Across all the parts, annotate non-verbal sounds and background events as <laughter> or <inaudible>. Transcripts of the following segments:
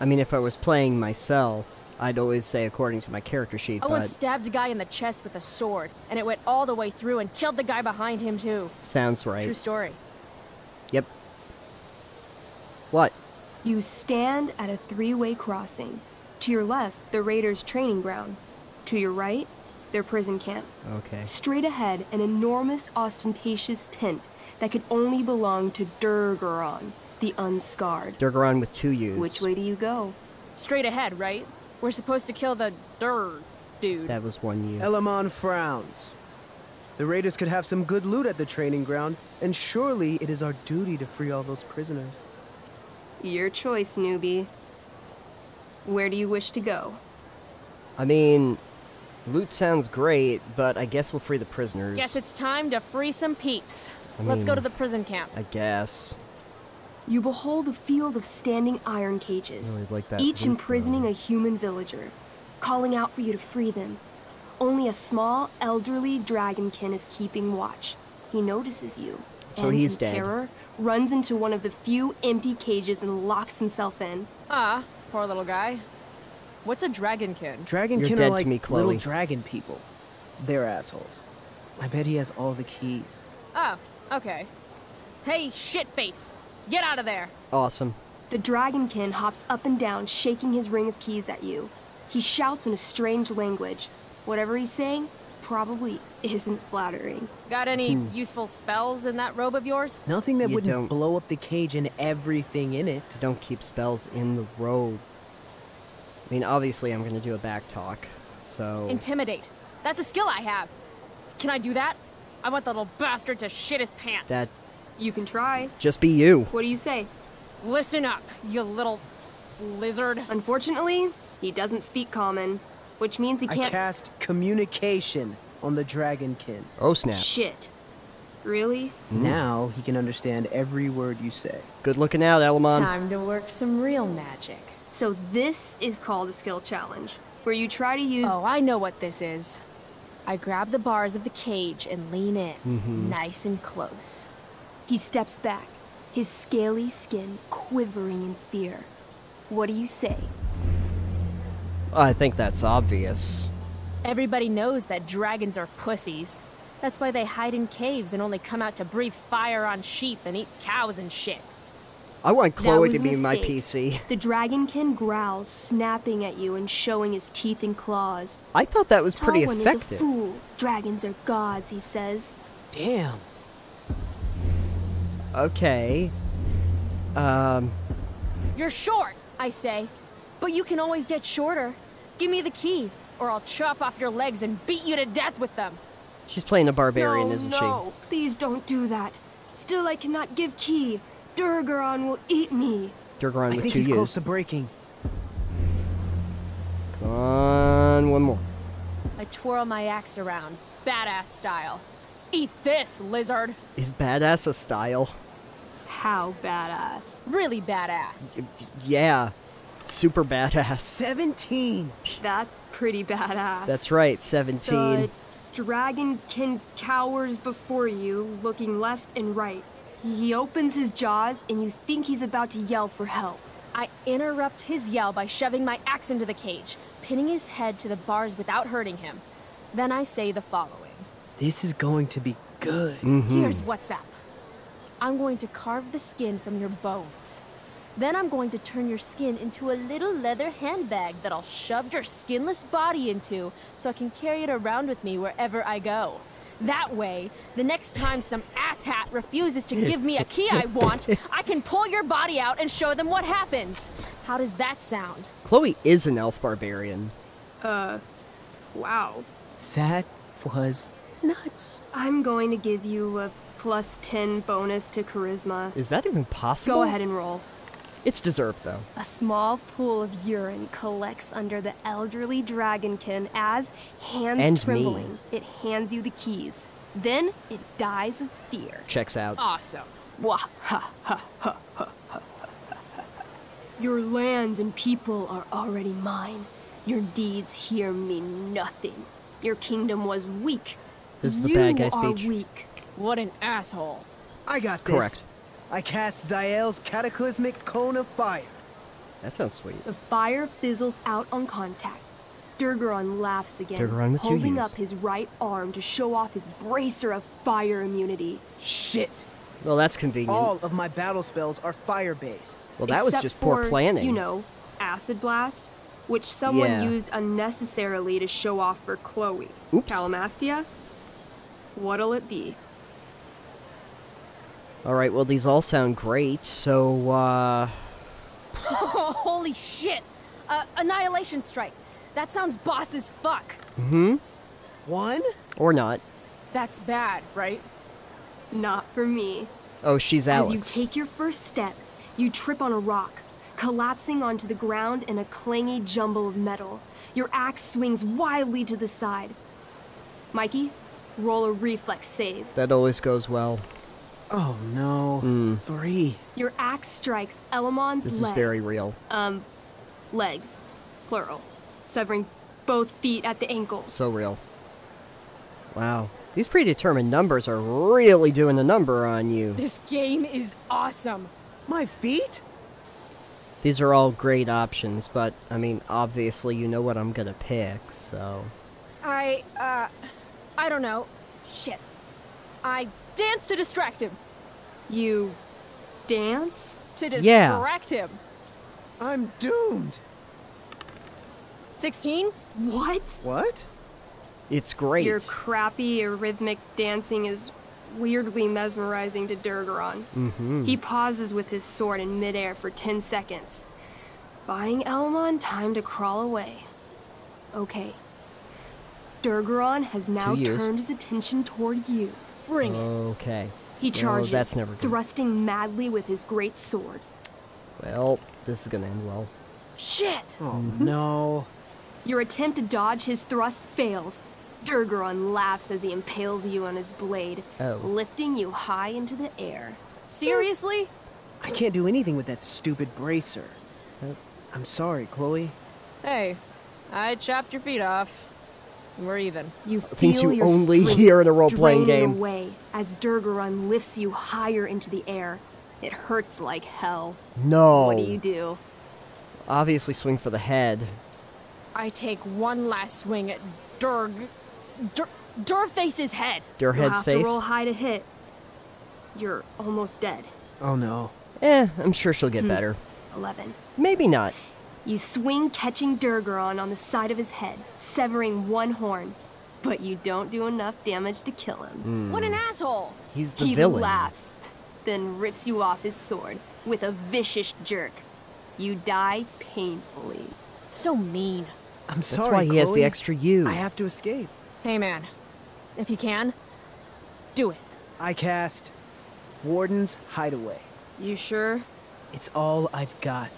I mean, if I was playing myself, I'd always say according to my character sheet, I but once stabbed a guy in the chest with a sword, and it went all the way through and killed the guy behind him too. sounds right. True story. Yep. What? You stand at a three way crossing. To your left, the Raiders' training ground. To your right, their prison camp. Okay. Straight ahead, an enormous, ostentatious tent that could only belong to Durgaron, the Unscarred. Durgaron with two U's. Which way do you go? Straight ahead, right? We're supposed to kill the Dur dude. That was one U. Elamon frowns. The raiders could have some good loot at the training ground, and surely it is our duty to free all those prisoners. Your choice, newbie. Where do you wish to go? I mean, loot sounds great, but I guess we'll free the prisoners. Guess it's time to free some peeps. I Let's go to the prison camp. I guess. You behold a field of standing iron cages, Really like that each imprisoning though. a human villager, calling out for you to free them. Only a small, elderly dragonkin is keeping watch. He notices you. So and he's in dead. terror, runs into one of the few empty cages and locks himself in. Ah, poor little guy. What's a dragonkin? Dragonkin You're are to like me, little dragon people. They're assholes. I bet he has all the keys. Oh, okay. Hey, shitface! Get out of there! Awesome. The dragonkin hops up and down, shaking his ring of keys at you. He shouts in a strange language. Whatever he's saying probably isn't flattering. Got any Hmm. useful spells in that robe of yours? Nothing that You wouldn't don't- blow up the cage and everything in it. Don't keep spells in the robe. I mean, obviously, I'm gonna do a back talk, so. Intimidate. That's a skill I have. Can I do that? I want the little bastard to shit his pants. that You can try. just be you. What do you say? Listen up, you little lizard. Unfortunately, he doesn't speak common, which means he can't. I cast communication on the dragonkin. Oh snap! Shit. Really? Now he can understand every word you say. Good looking out, Elamon. Time to work some real magic. So this is called a skill challenge, where you try to use. Oh, I know what this is. I grab the bars of the cage and lean in, Mm-hmm. nice and close. He steps back, his scaly skin quivering in fear. What do you say? I think that's obvious. Everybody knows that dragons are pussies. That's why they hide in caves and only come out to breathe fire on sheep and eat cows and shit. I want Chloe to a be my. PC. The dragonkin growls, snapping at you and showing his teeth and claws. I thought that was pretty Talwyn effective. is a fool. Dragons are gods, he says. Damn. Okay. Um, You're short, I say. But you can always get shorter. Give me the key, or I'll chop off your legs and beat you to death with them. she's playing a barbarian, no, isn't no, no. please don't do that. Still, I cannot give key. Durgaron will eat me. she? Durgaron I with think two he's close to breaking. Come on, one more. I twirl my axe around, badass style. Eat this, lizard! Is badass a style? How badass. Really badass. Yeah, super badass. 17! That's pretty badass. That's right, 17. The dragonkin cowers before you, looking left and right. He opens his jaws, and you think he's about to yell for help. I interrupt his yell by shoving my axe into the cage, pinning his head to the bars without hurting him. Then I say the following This is going to be good. Mm-hmm. Here's what's up I'm going to carve the skin from your bones. Then I'm going to turn your skin into a little leather handbag that I'll shove your skinless body into so I can carry it around with me wherever I go. That way, the next time some asshat refuses to give me a key I want, I can pull your body out and show them what happens. How does that sound? Chloe is an elf barbarian. Uh, wow. That was nuts. I'm going to give you a plus 10 bonus to charisma. Is that even possible? Go ahead and roll. It's deserved, though. A small pool of urine collects under the elderly dragonkin as, hands And me. trembling, it hands you the keys. Then it dies of fear. Checks out. Awesome. Wah, ha, ha, ha, ha, ha, ha. Your lands and people are already mine. Your deeds here mean nothing. Your kingdom was weak. This is the you bad guy are weak. What an asshole. I got this. Correct. I cast Zael's cataclysmic cone of fire. That sounds sweet. The fire fizzles out on contact. Durgaron laughs again, Durgaron with holding up his right arm to show off his bracer of fire immunity. Shit! Well, that's convenient. All of my battle spells are fire based. well, that was just poor for, planning. You know, acid blast, which someone Yeah. used unnecessarily to show off for Chloe. Oops. Calamastia? What'll it be? All right, well, these all sound great. So, uh, Oh, <laughs> holy shit! Uh, Annihilation Strike. That sounds boss as fuck. Mm-hmm. One? or not. That's bad, right? Not for me. Oh, she's out. As you take your first step, you trip on a rock, collapsing onto the ground in a clangy jumble of metal. Your axe swings wildly to the side. Mikey, roll a reflex save. that always goes well. Oh no. Hmm. Three. Your axe strikes Elamon's This leg. is very real. Um, legs, plural, severing both feet at the ankles. So real. Wow. These predetermined numbers are really doing a number on you. This game is awesome. My feet? These are all great options, but, I mean, obviously you know what I'm gonna pick, so... I, uh, I don't know. Shit. I dance to distract him. you dance? To Yeah. distract him. I'm doomed. 16? What? What? It's great. Your crappy rhythmic dancing is weirdly mesmerizing to Durgaron. Mm-hmm. He pauses with his sword in midair for 10 seconds, buying Elmon time to crawl away. Okay. Durgaron has now turned his attention toward you. Bring it. Okay. He charges, that's never good. thrusting madly with his great sword. Well, this is gonna end well. Shit! Oh mm-hmm. no. Your attempt to dodge his thrust fails. Durgaron laughs as he impales you on his blade, Oh. lifting you high into the air. Seriously? I can't do anything with that stupid bracer. Oh. I'm sorry, Chloe. Hey, I chopped your feet off. We're even. You Things you only hear in a role-playing draining game. away as Durgaron lifts you higher into the air. It hurts like hell. No. What do you do? Obviously swing for the head. I take one last swing at Durg. Dur, Durface's head. You'll Durhead's have face. to roll high to hit. You're almost dead. Oh no. Eh, I'm sure she'll get better. 11. Maybe not. You swing, catching Durgaron on the side of his head, severing one horn. But you don't do enough damage to kill him. Hmm. What an asshole! He's the he villain. laughs, then rips you off his sword with a vicious jerk. You die painfully. So mean. I'm That's sorry. why he has the Chloe. extra U. I have to escape. Hey, man. If you can, do it. I cast Warden's Hideaway. You sure? It's all I've got.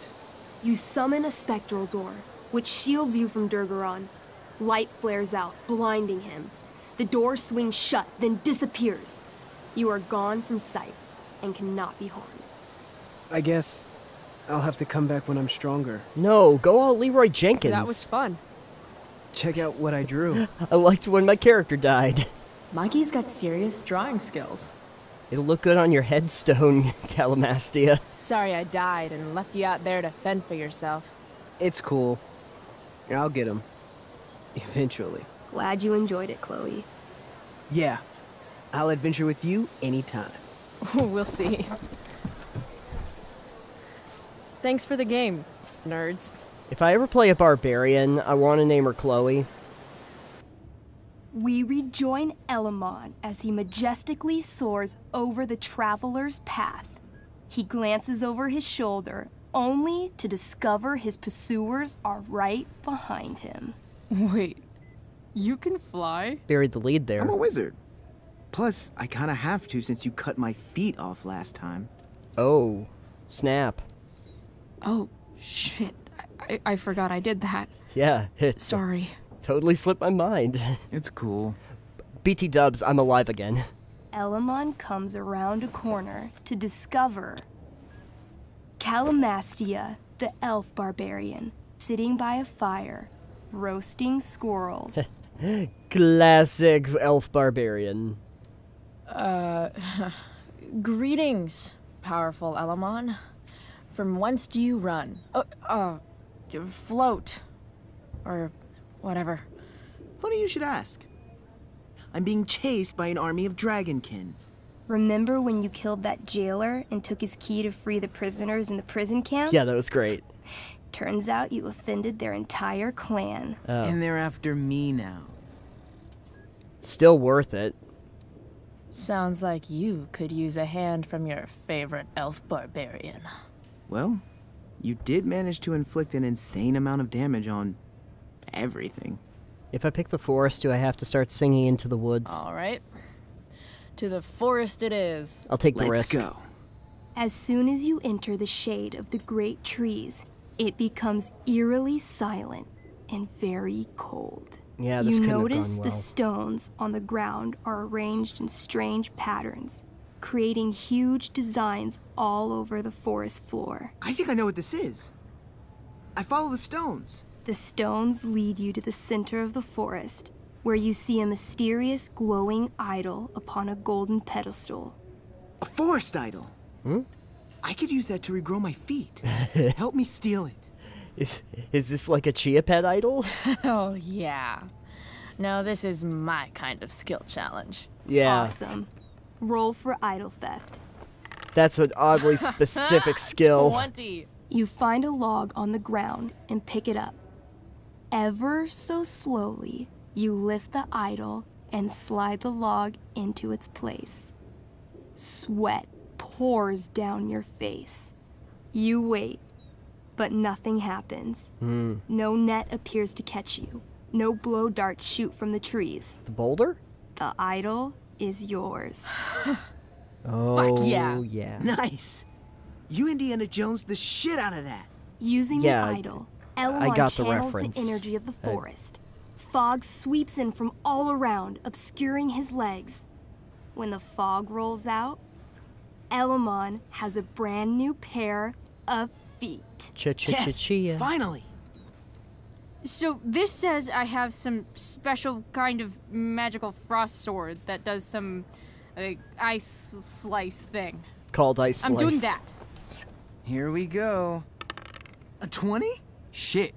You summon a spectral door, which shields you from Durgaron. Light flares out, blinding him. The door swings shut, then disappears. You are gone from sight and cannot be harmed. I guess I'll have to come back when I'm stronger. No, go all Leroy Jenkins. That was fun. Check out what I drew. <laughs> I liked when my character died. Mikey's got serious drawing skills. It'll look good on your headstone, <laughs> Calamastia. Sorry I died and left you out there to fend for yourself. it's cool. I'll get him. <laughs> Eventually. Glad you enjoyed it, Chloe. Yeah. I'll adventure with you anytime. <laughs> we'll see. Thanks for the game, nerds. If I ever play a barbarian, I want to name her Chloe. We rejoin Elamon as he majestically soars over the traveler's path. He glances over his shoulder, only to discover his pursuers are right behind him. Wait, you can fly? Buried the lead there. I'm a wizard. Plus, I kinda have to since you cut my feet off last time. Oh, snap. Oh, shit. I, I, I forgot I did that. Yeah, <laughs> it Sorry. Totally slipped my mind. <laughs> It's cool. BT dubs, I'm alive again. Elamon comes around a corner to discover Calamastia, the elf barbarian, sitting by a fire, roasting squirrels. <laughs> Classic elf barbarian. Uh, <laughs> greetings, powerful Elamon. from whence do you run? Oh, uh, float. Or whatever. Funny you should ask. I'm being chased by an army of dragonkin. Remember when you killed that jailer and took his key to free the prisoners in the prison camp? Yeah, that was great. <laughs> Turns out you offended their entire clan. Oh. And they're after me now. Still worth it. Sounds like you could use a hand from your favorite elf barbarian. Well, you did manage to inflict an insane amount of damage on everything. If I pick the forest, do I have to start singing into the woods? All right. To the forest it is. I'll take the Let's risk. go. As soon as you enter the shade of the great trees, it becomes eerily silent and very cold. Yeah, this you couldn't have notice gone the stones on the ground are arranged in strange patterns, creating huge designs all over the forest floor. I think I know what this is. I follow the stones. The stones lead you to the center of the forest, where you see a mysterious glowing idol upon a golden pedestal. A forest idol. Hmm? I could use that to regrow my feet. <laughs> Help me steal it. Is, is this like a chia pet idol? <laughs> Oh, yeah. Now, this is my kind of skill challenge. Yeah, Awesome. Roll for idol theft. that's an oddly <laughs> specific skill. 20. You find a log on the ground and pick it up. Ever so slowly, you lift the idol and slide the log into its place. Sweat pours down your face. You wait, but nothing happens. Hmm. No net appears to catch you. No blow darts shoot from the trees. The boulder? The idol is yours. <sighs> Oh, yeah. yeah. Nice. You Indiana Jones the shit out of that. Using Yeah, the idol, Elmon got the channels the, energy of the I- forest. Fog sweeps in from all around, obscuring his legs. When the fog rolls out, Elamon has a brand new pair of feet. Cha cha cha Yes, chia. finally. So this says I have some special kind of magical frost sword that does some uh, ice slice thing. Called ice slice. I'm doing that. Here we go. A 20? Shit.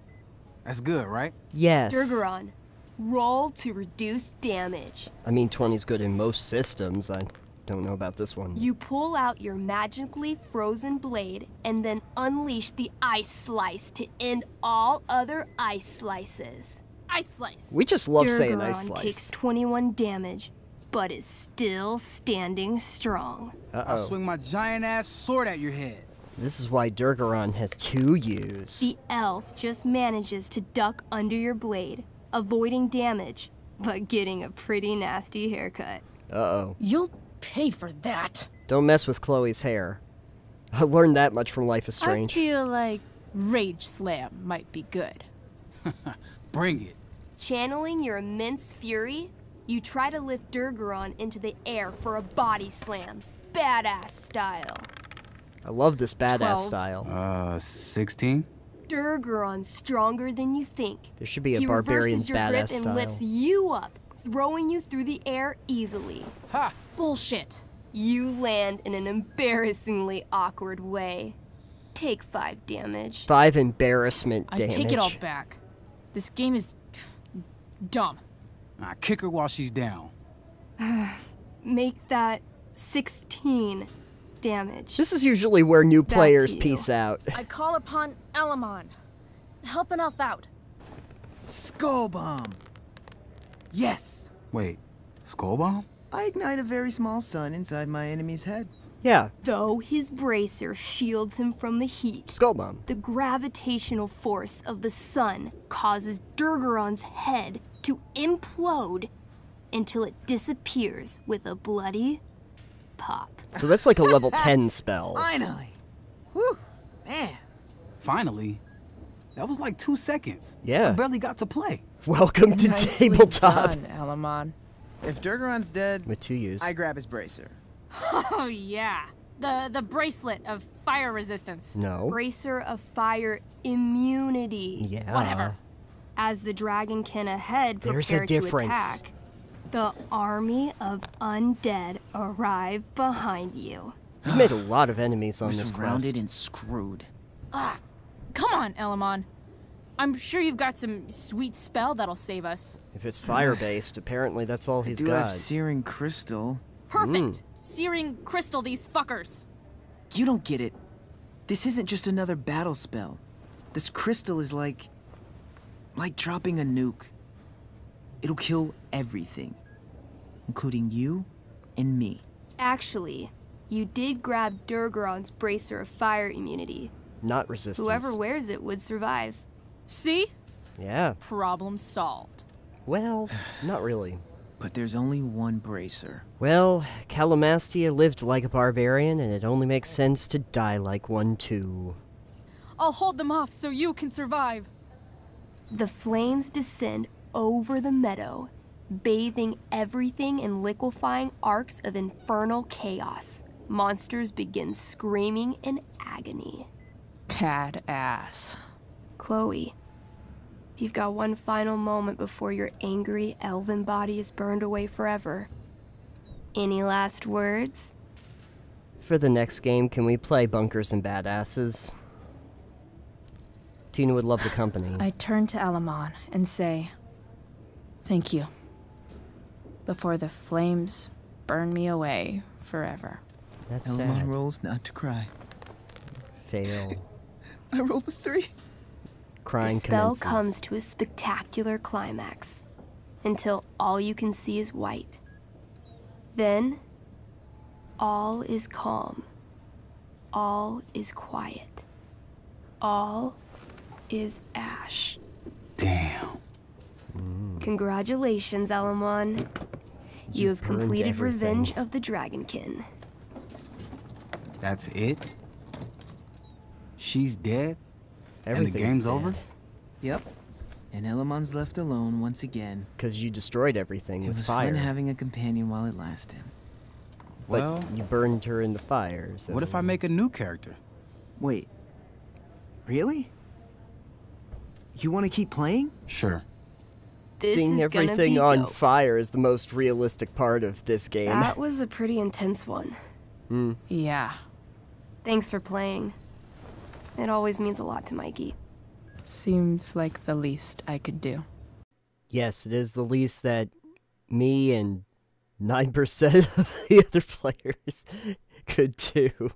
That's good, right? Yes. Durgaron, roll to reduce damage. I mean, 20's good in most systems. I don't know about this one. You pull out your magically frozen blade and then unleash the ice slice to end all other ice slices. Ice slice. We just love saying ice Durgaron slice. takes 21 damage, but is still standing strong. Uh I'll oh. swing my giant ass sword at your head. This is why Durgaron has two U's. The elf just manages to duck under your blade, avoiding damage, but getting a pretty nasty haircut. Uh oh. You'll pay for that. Don't mess with Chloe's hair. I learned that much from Life is Strange. I feel like Rage Slam might be good. <laughs> Bring it. Channeling your immense fury, you try to lift Durgaron into the air for a body slam, badass style. I love this badass Twelve. style. Uh, 16? Durgaron's stronger than you think. There should be a he barbarian reverses your grip and style. lifts you up, throwing you through the air easily. Ha! Bullshit. You land in an embarrassingly awkward way. Take five damage. Five embarrassment damage. I damage. take it all back. This game is dumb. I kick her while she's down. <sighs> Make that 16 damage. This is usually where new Back players to peace out. <laughs> I call upon Elamon. Help enough out. Skull bomb. Yes. Wait, skull bomb? I ignite a very small sun inside my enemy's head. Yeah, Though his bracer shields him from the heat, skull bomb. the gravitational force of the sun causes Durgaron's head to implode until it disappears with a bloody pop. So that's like a level <laughs> 10 spell. Finally. Whew. Man. Finally. That was like two seconds. Yeah. I barely got to play. Welcome to Nicely tabletop. done, Elamon. If Durgaron's dead, With two U's. I grab his bracer. Oh yeah. The the bracelet of fire resistance. No. Bracer of fire immunity. Yeah. Whatever. As the dragonkin ahead There's a prepare to difference. attack, the army of undead arrive behind you. You made a lot of enemies on We're this surrounded quest. and screwed. Ah, come on, Elamon. I'm sure you've got some sweet spell that'll save us. If it's fire-based, apparently that's all I he's do got. have searing crystal. Perfect. Searing crystal these fuckers. You don't get it. This isn't just another battle spell. This crystal is like. like dropping a nuke. It'll kill everything, including you and me. Actually, you did grab Durgaron's bracer of fire immunity. Not resistance. Whoever wears it would survive. See? Yeah. Problem solved. Well, not really. But there's only one bracer. Well, Calamastia lived like a barbarian, and it only makes sense to die like one too. I'll hold them off so you can survive. The flames descend over the meadow, bathing everything in liquefying arcs of infernal chaos. Monsters begin screaming in agony. Cad ass. Chloe, you've got one final moment before your angry elven body is burned away forever. Any last words? For the next game, can we play Bunkers and Badasses? Tina would love the company. I turn to Alamon and say, Thank you. Before the flames burn me away forever. That's Elamon sad. rolls not to cry. Fail. <laughs> I rolled a three. Crying the spell commences. comes to a spectacular climax until all you can see is white. Then, all is calm. All is quiet. All is ash. Damn. Congratulations, Alamon. You have completed everything. Revenge of the Dragonkin. That's it? She's dead? and the Everything's game's over? Yep. And Elamon's left alone once again. Because you destroyed everything It with was fire. fun having a companion while it lasted. but Well, you burned her in the fire. So what if I make a new character? Wait. Really? You want to keep playing? Sure. This Seeing is everything be on dope. fire is the most realistic part of this game. That was a pretty intense one. Hmm. Yeah. Thanks for playing. It always means a lot to Mikey. Seems like the least I could do. Yes, it is the least that me and 9% <laughs> of the other players <laughs> could do.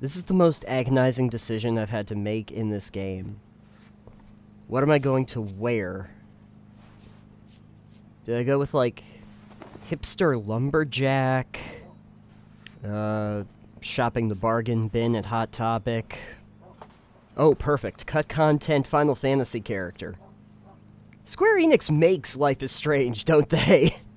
This is the most agonizing decision I've had to make in this game. What am I going to wear? Do I go with, like, hipster lumberjack? Uh, shopping the bargain bin at Hot Topic? Oh, perfect. Cut content Final Fantasy character. Square Enix makes Life is Strange, don't they? <laughs>